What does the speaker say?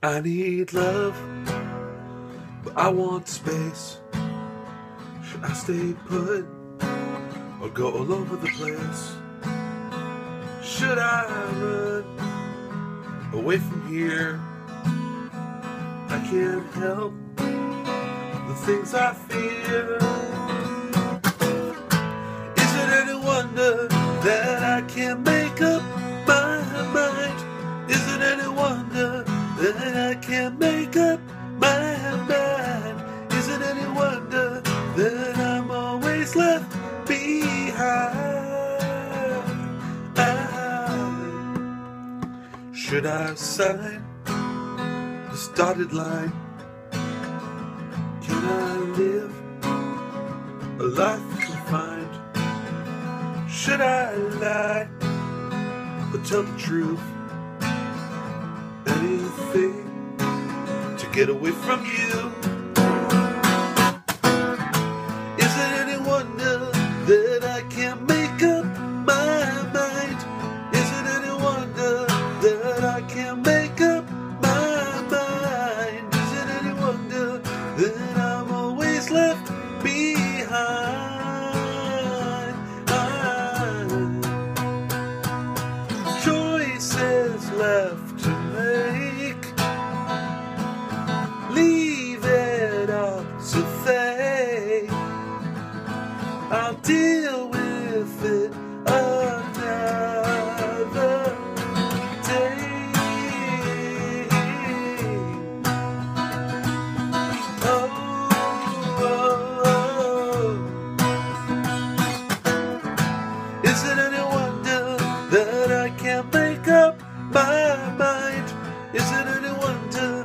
I need love, but I want space. Should I stay put or go all over the place? Should I run away from here? I can't help the things I fear. Is it any wonder that I can't make up my mind? Is it can't make up my mind? Is it any wonder that I'm always left behind? Ah. Should I sign this dotted line? Can I live a life confined? Should I lie or tell the truth? Anything get away from you. I'll deal with it another day. Oh, oh, oh. Is it any wonder that I can't make up my mind? Is it any wonder